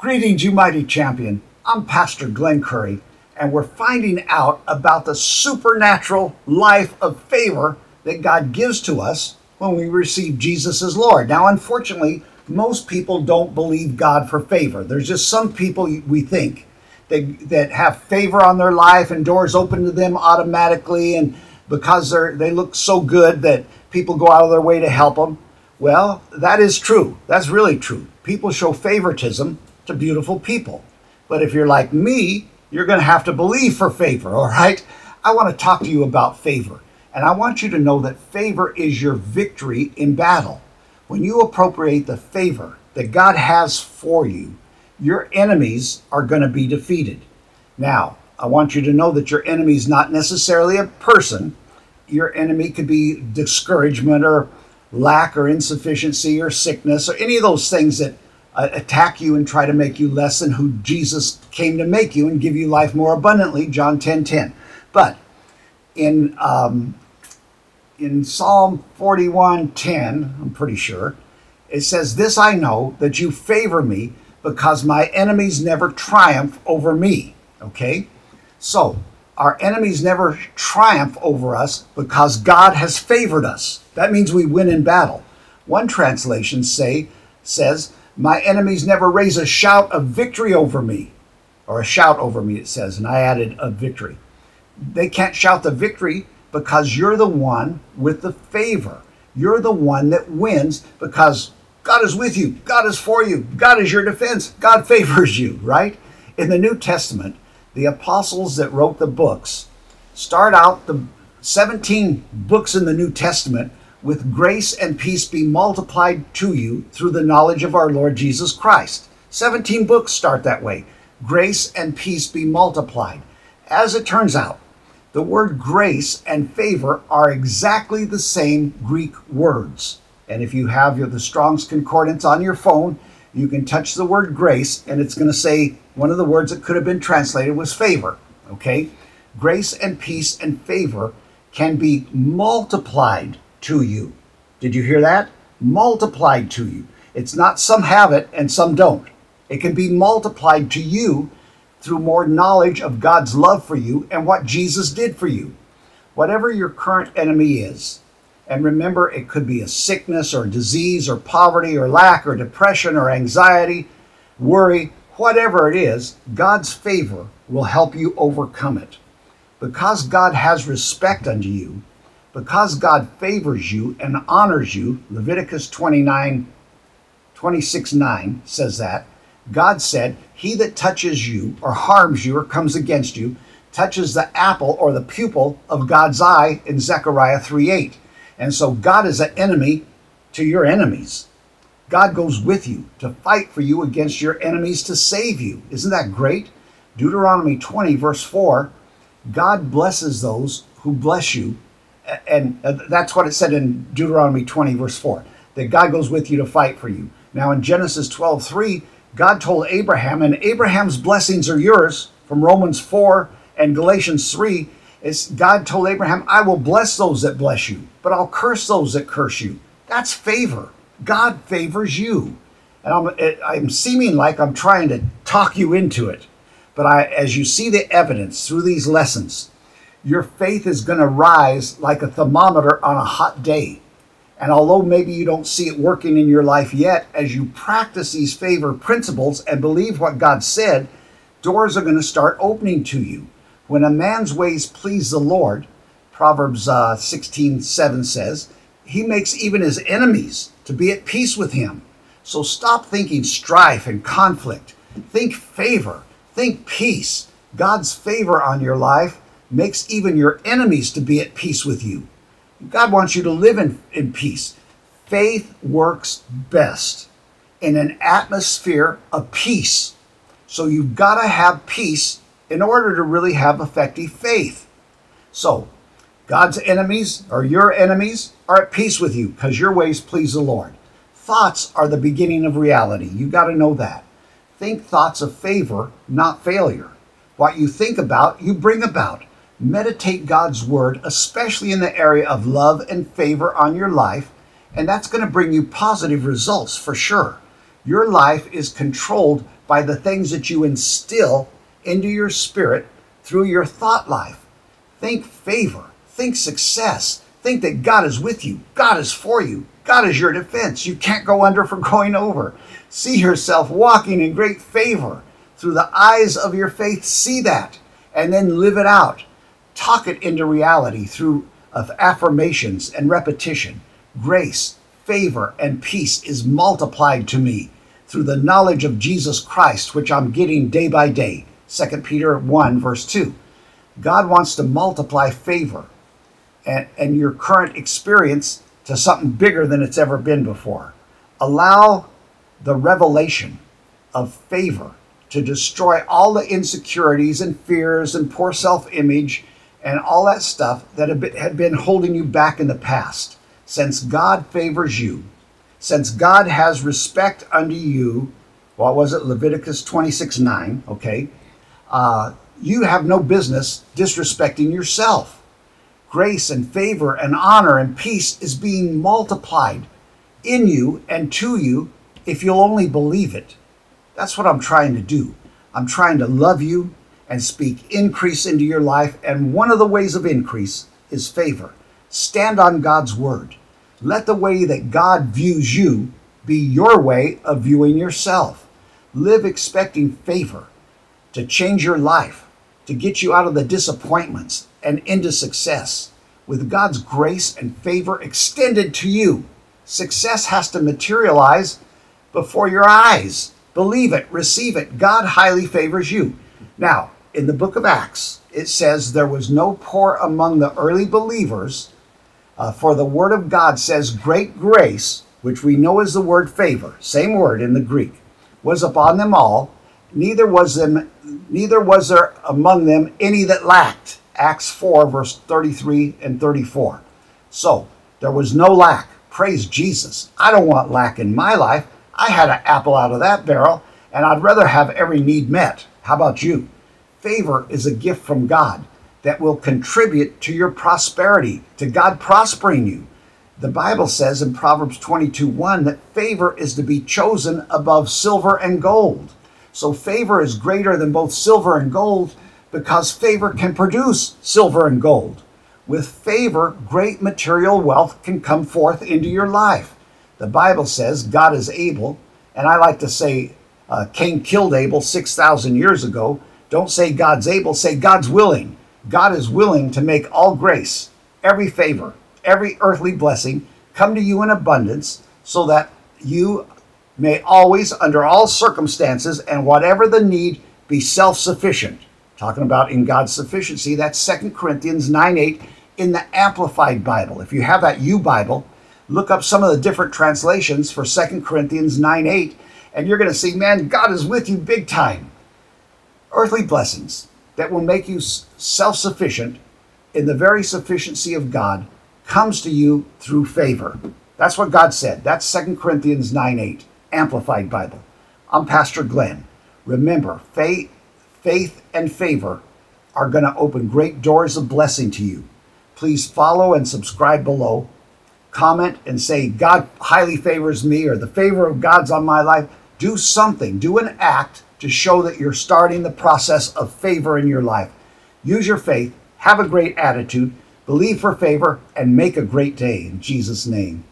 Greetings, you mighty champion. I'm Pastor Glen Curry, and we're finding out about the supernatural life of favor that God gives to us when we receive Jesus as Lord. Now, unfortunately, most people don't believe God for favor. There's just some people we think that, that have favor on their life and doors open to them automatically, and because they're, they look so good that people go out of their way to help them. Well, that is true. That's really true. People show favoritism to beautiful people. But if you're like me, you're going to have to believe for favor, all right? I want to talk to you about favor. And I want you to know that favor is your victory in battle. When you appropriate the favor that God has for you, your enemies are going to be defeated. Now, I want you to know that your enemy is not necessarily a person. Your enemy could be discouragement or lack or insufficiency or sickness or any of those things that uh, attack you and try to make you less than who Jesus came to make you and give you life more abundantly, John 10 10. But in, um, in Psalm 41 10, I'm pretty sure, it says, This I know that you favor me because my enemies never triumph over me. Okay? So, our enemies never triumph over us because God has favored us. That means we win in battle. One translation say says, "My enemies never raise a shout of victory over me." Or a shout over me it says, and I added a victory. They can't shout the victory because you're the one with the favor. You're the one that wins because God is with you. God is for you. God is your defense. God favors you, right? In the New Testament, the apostles that wrote the books start out the 17 books in the New Testament with grace and peace be multiplied to you through the knowledge of our Lord Jesus Christ. 17 books start that way. Grace and peace be multiplied. As it turns out, the word grace and favor are exactly the same Greek words. And if you have your, the Strong's Concordance on your phone, you can touch the word grace and it's going to say one of the words that could have been translated was favor. Okay? Grace and peace and favor can be multiplied to you. Did you hear that? Multiplied to you. It's not some have it and some don't. It can be multiplied to you through more knowledge of God's love for you and what Jesus did for you. Whatever your current enemy is, and remember, it could be a sickness or disease or poverty or lack or depression or anxiety, worry, whatever it is, God's favor will help you overcome it. Because God has respect unto you, because God favors you and honors you, Leviticus 29, 26 9 says that. God said, He that touches you or harms you or comes against you touches the apple or the pupil of God's eye in Zechariah 3 8. And so God is an enemy to your enemies. God goes with you to fight for you against your enemies to save you. Isn't that great? Deuteronomy 20, verse 4 God blesses those who bless you. And that's what it said in Deuteronomy 20, verse 4 that God goes with you to fight for you. Now in Genesis 12, 3, God told Abraham, and Abraham's blessings are yours from Romans 4 and Galatians 3 it's God told Abraham, I will bless those that bless you, but I'll curse those that curse you. That's favor. God favors you. And I'm, I'm seeming like I'm trying to talk you into it. But I, as you see the evidence through these lessons, your faith is going to rise like a thermometer on a hot day. And although maybe you don't see it working in your life yet, as you practice these favor principles and believe what God said, doors are going to start opening to you. When a man's ways please the Lord, Proverbs uh, 16 7 says, he makes even his enemies to be at peace with him. So stop thinking strife and conflict. Think favor. Think peace. God's favor on your life makes even your enemies to be at peace with you. God wants you to live in, in peace. Faith works best in an atmosphere of peace. So you've got to have peace in order to really have effective faith. So, God's enemies or your enemies are at peace with you because your ways please the Lord. Thoughts are the beginning of reality. You've got to know that. Think thoughts of favor, not failure. What you think about, you bring about. Meditate God's word, especially in the area of love and favor on your life, and that's going to bring you positive results for sure. Your life is controlled by the things that you instill into your spirit through your thought life. Think favor, think success, think that God is with you, God is for you, God is your defense. You can't go under for going over. See yourself walking in great favor through the eyes of your faith. See that and then live it out. It into reality through of affirmations and repetition. Grace, favor, and peace is multiplied to me through the knowledge of Jesus Christ, which I'm getting day by day. 2 Peter 1, verse 2. God wants to multiply favor and, and your current experience to something bigger than it's ever been before. Allow the revelation of favor to destroy all the insecurities and fears and poor self image and all that stuff that had been holding you back in the past. Since God favors you, since God has respect unto you, what was it? Leviticus 26 9, okay? Uh, you have no business disrespecting yourself grace and favor and honor and peace is being multiplied in you and to you if you'll only believe it. That's what I'm trying to do. I'm trying to love you and speak increase into your life. And one of the ways of increase is favor. Stand on God's word. Let the way that God views you be your way of viewing yourself. Live expecting favor to change your life, to get you out of the disappointments and into success. With God's grace and favor extended to you, success has to materialize before your eyes. Believe it, receive it. God highly favors you. Now, in the book of Acts, it says there was no poor among the early believers, uh, for the word of God says, Great grace, which we know is the word favor, same word in the Greek, was upon them all. Neither was them, neither was there among them any that lacked. Acts 4, verse 33 and 34. So there was no lack. Praise Jesus. I don't want lack in my life. I had an apple out of that barrel, and I'd rather have every need met. How about you? Favor is a gift from God that will contribute to your prosperity, to God prospering you. The Bible says in Proverbs 22 1 that favor is to be chosen above silver and gold. So favor is greater than both silver and gold because favor can produce silver and gold. With favor, great material wealth can come forth into your life. The Bible says God is able, and I like to say uh, Cain killed Abel 6,000 years ago. Don't say God's able, say God's willing. God is willing to make all grace, every favor, every earthly blessing come to you in abundance so that you may always, under all circumstances and whatever the need, be self sufficient talking about in God's sufficiency. That's 2 Corinthians 9 8 in the Amplified Bible. If you have that U Bible, look up some of the different translations for 2 Corinthians 9 8, and you're going to see, man, God is with you big time. Earthly blessings that will make you self sufficient in the very sufficiency of God comes to you through favor. That's what God said. That's 2 Corinthians 9 8, Amplified Bible. I'm Pastor Glen. Remember, faith faith, and favor are going to open great doors of blessing to you. Please follow and subscribe below. Comment and say, God highly favors me, or the favor of God's on my life. Do something, do an act to show that you're starting the process of favor in your life. Use your faith, have a great attitude, believe for favor, and make a great day in Jesus' name.